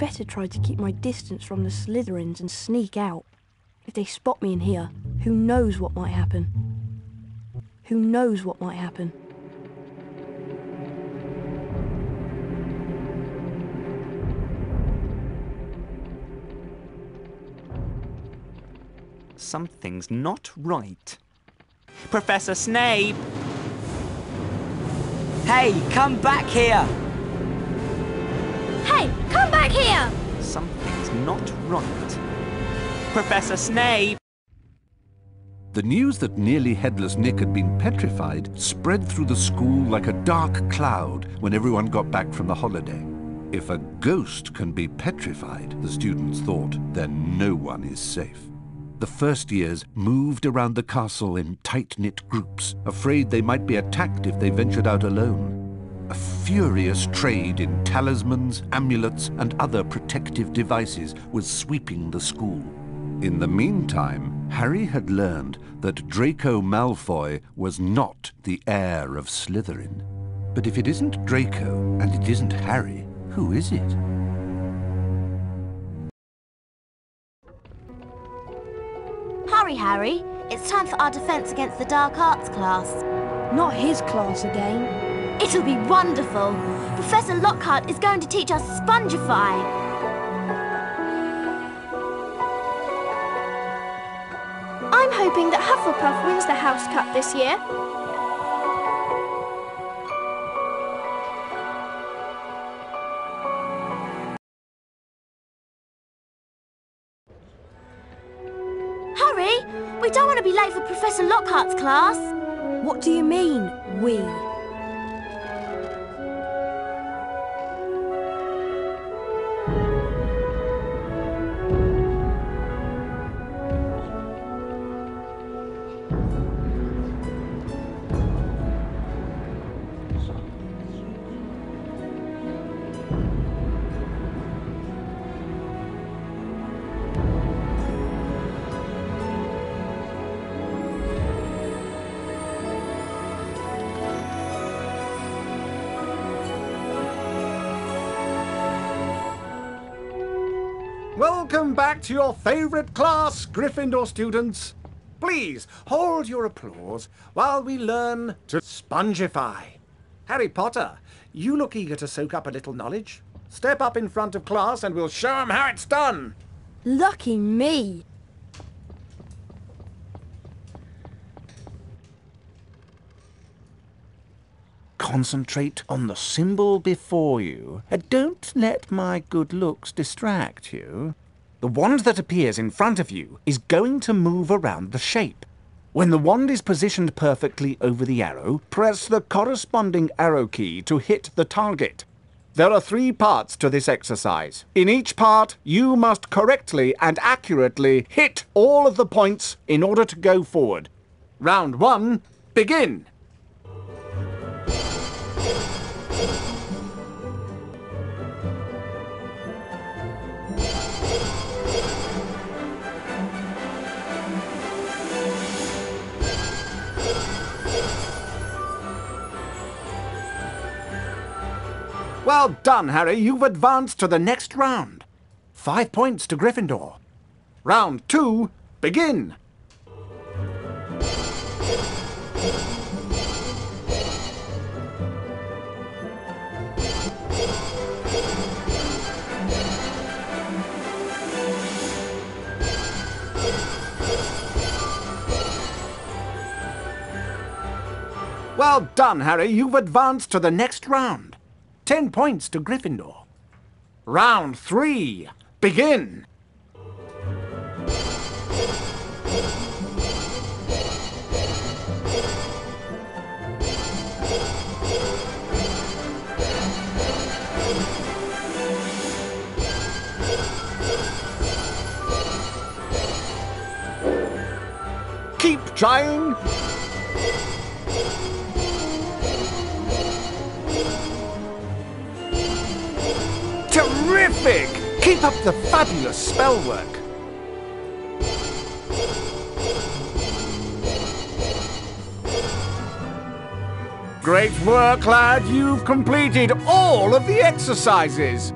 Better try to keep my distance from the Slytherins and sneak out. If they spot me in here, who knows what might happen? Who knows what might happen? Something's not right. Professor Snape! Hey, come back here! Hey, come back here! Something's not right. Professor Snape! The news that nearly headless Nick had been petrified spread through the school like a dark cloud when everyone got back from the holiday. If a ghost can be petrified, the students thought, then no one is safe. The first years moved around the castle in tight-knit groups, afraid they might be attacked if they ventured out alone. A furious trade in talismans, amulets, and other protective devices was sweeping the school. In the meantime, Harry had learned that Draco Malfoy was not the heir of Slytherin. But if it isn't Draco and it isn't Harry, who is it? Hurry, Harry. It's time for our defense against the dark arts class. Not his class again. It'll be wonderful. Professor Lockhart is going to teach us Spongify. I'm hoping that Hufflepuff wins the House Cup this year. Hurry! We don't want to be late for Professor Lockhart's class. What do you mean, we? Welcome back to your favourite class, Gryffindor students. Please hold your applause while we learn to spongify. Harry Potter, you look eager to soak up a little knowledge. Step up in front of class and we'll show 'em how it's done. Lucky me. Concentrate on the symbol before you. and Don't let my good looks distract you. The wand that appears in front of you is going to move around the shape. When the wand is positioned perfectly over the arrow, press the corresponding arrow key to hit the target. There are three parts to this exercise. In each part, you must correctly and accurately hit all of the points in order to go forward. Round one, begin. Well done, Harry. You've advanced to the next round. Five points to Gryffindor. Round two, begin. Well done, Harry. You've advanced to the next round. Ten points to Gryffindor. Round three, begin. Keep trying. Terrific! Keep up the fabulous spell work. Great work, lad. You've completed all of the exercises.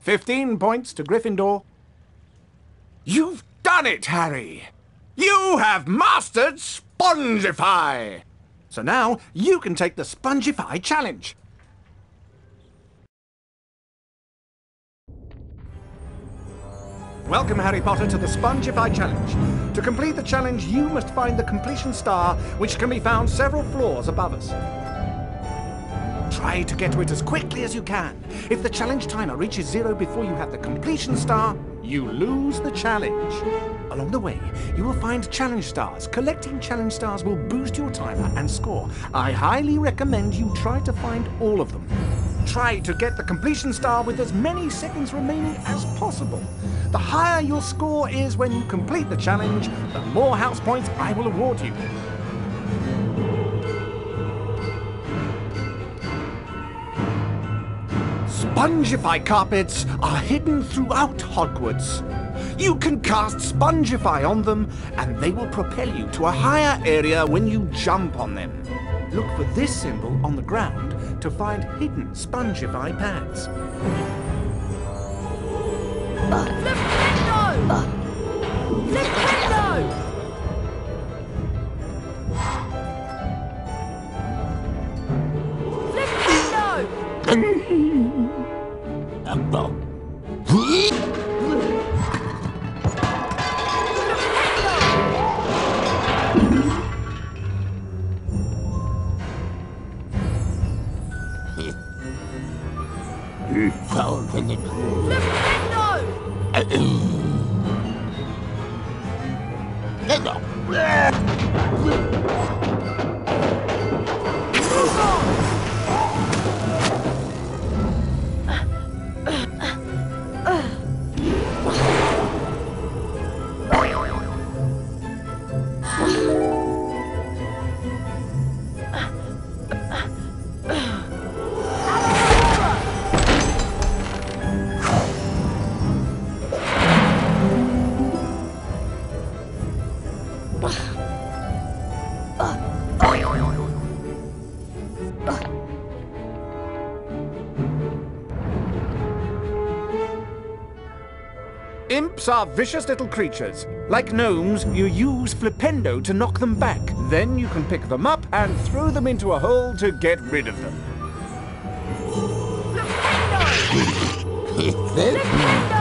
15 points to Gryffindor. You've done it, Harry! You have mastered Spongify! So now you can take the Spongify challenge. Welcome, Harry Potter, to the Spongify Challenge. To complete the challenge, you must find the completion star, which can be found several floors above us. Try to get to it as quickly as you can. If the challenge timer reaches zero before you have the completion star, you lose the challenge. Along the way, you will find challenge stars. Collecting challenge stars will boost your timer and score. I highly recommend you try to find all of them. Try to get the completion star with as many seconds remaining as possible. The higher your score is when you complete the challenge, the more house points I will award you. Spongify carpets are hidden throughout Hogwarts. You can cast Spongify on them, and they will propel you to a higher area when you jump on them. Look for this symbol on the ground to find hidden Spongify pads. Left. Imps are vicious little creatures. Like gnomes, you use Flipendo to knock them back. Then you can pick them up and throw them into a hole to get rid of them. Flipendo!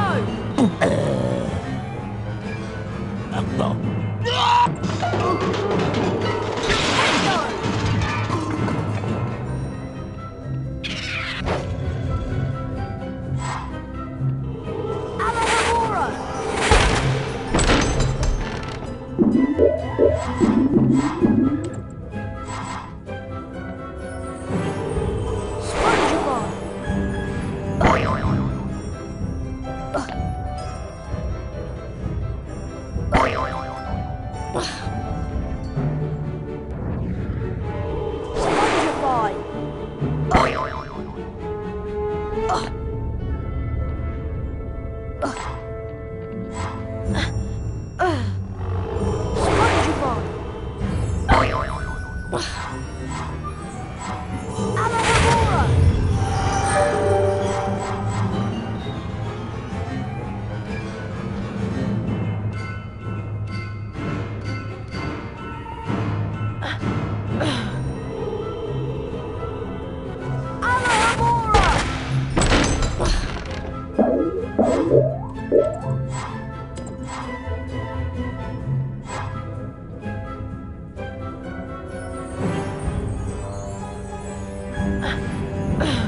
Ugh.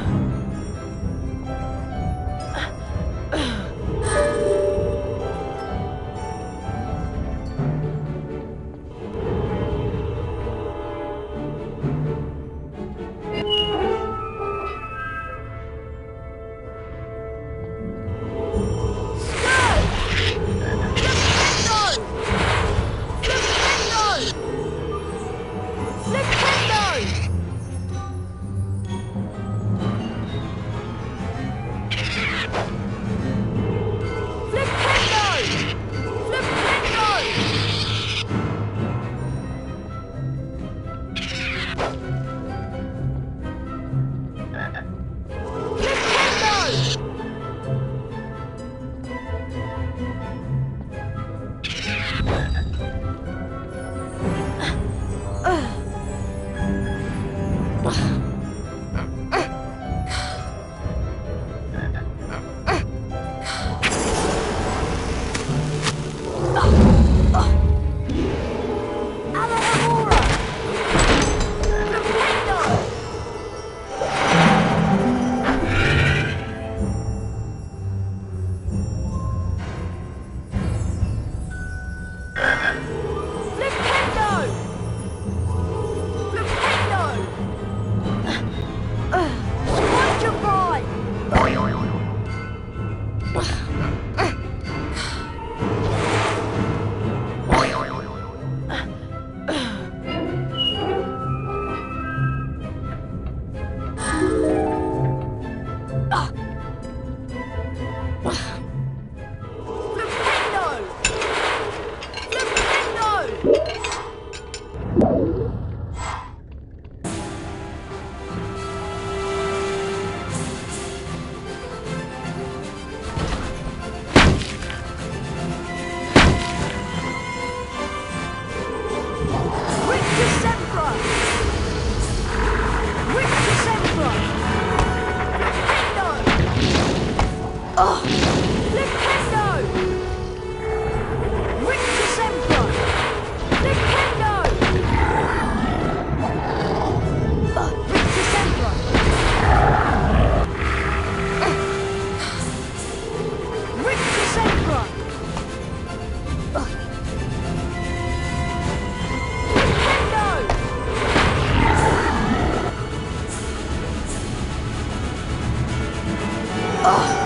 아.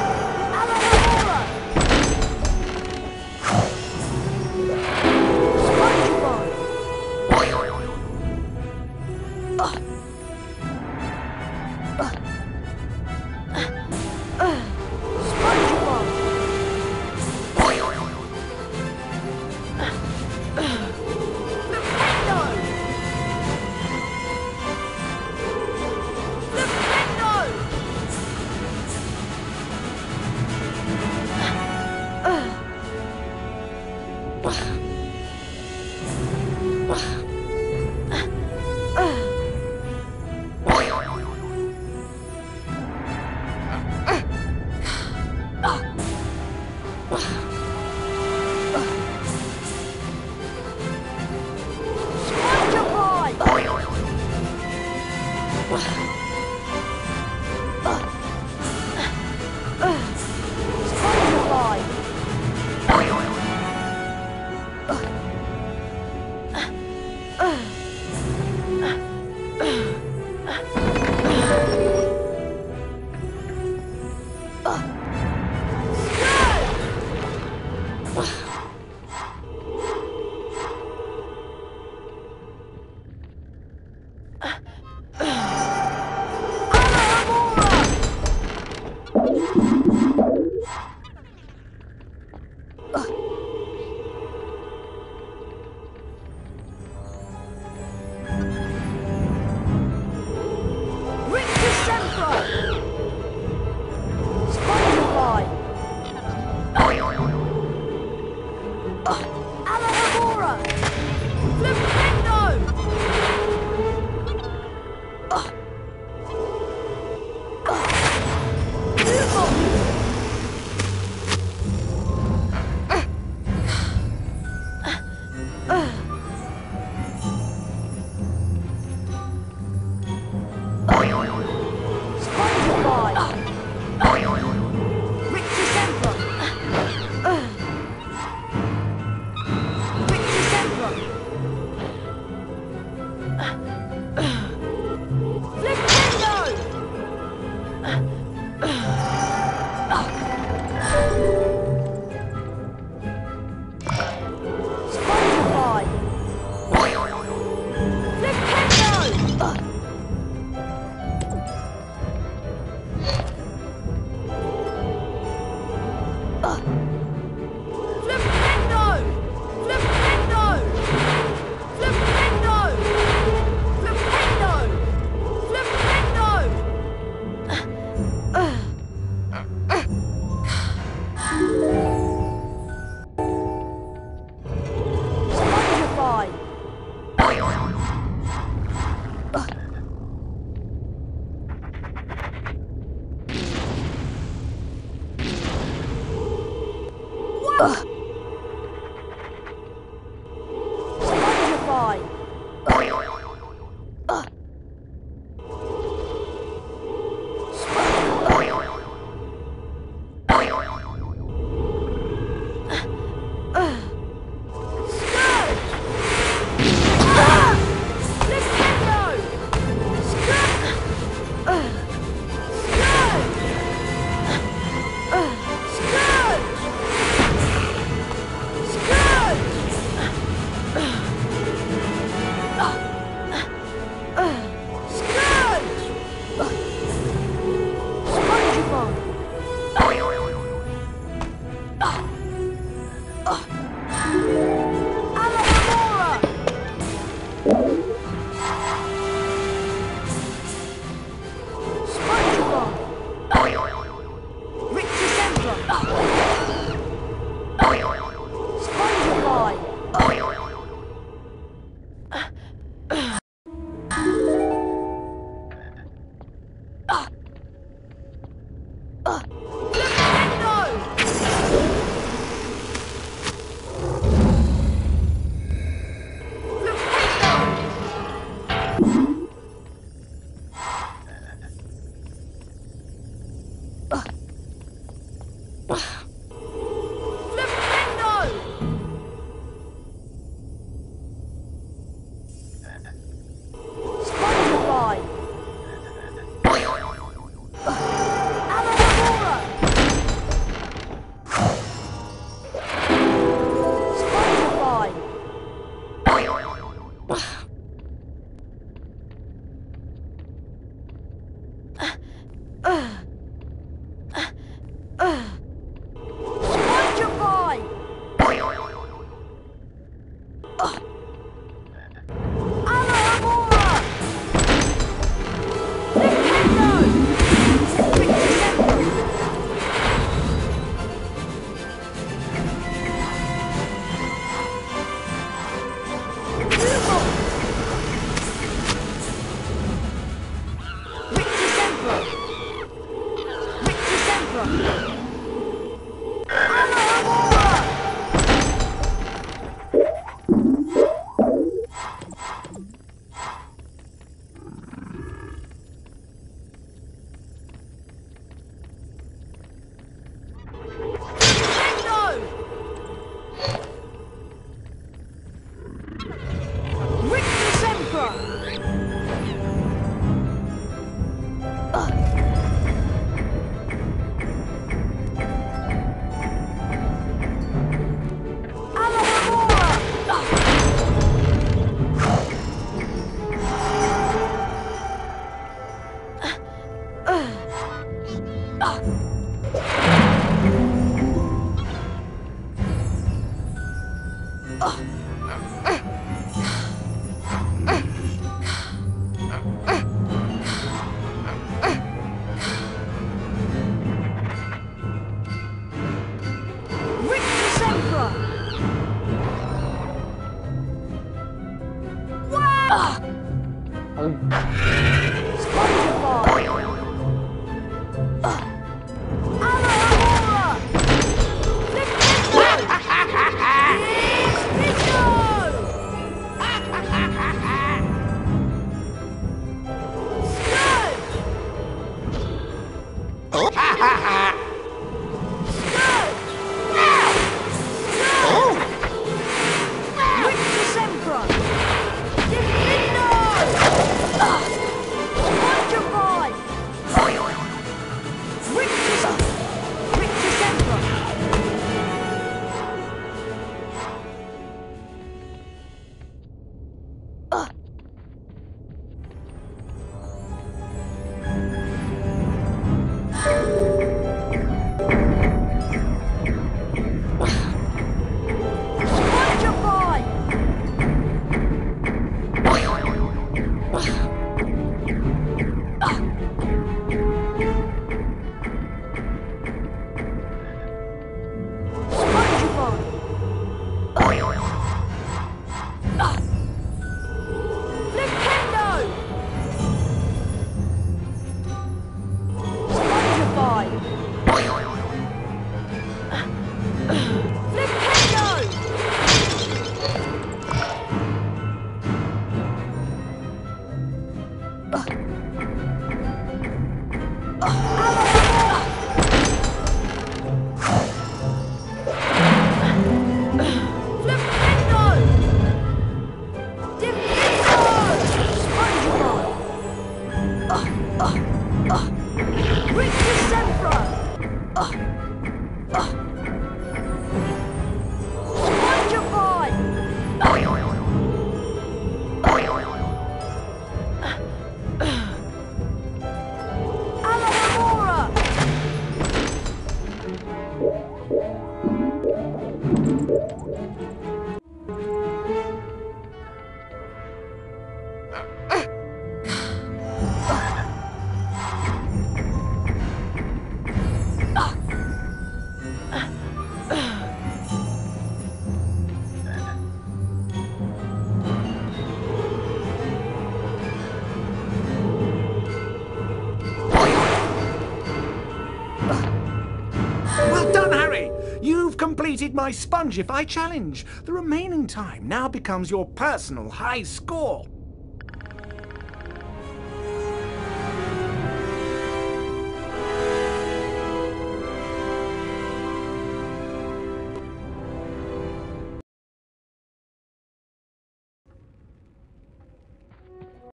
need my Spongify challenge. The remaining time now becomes your personal high score.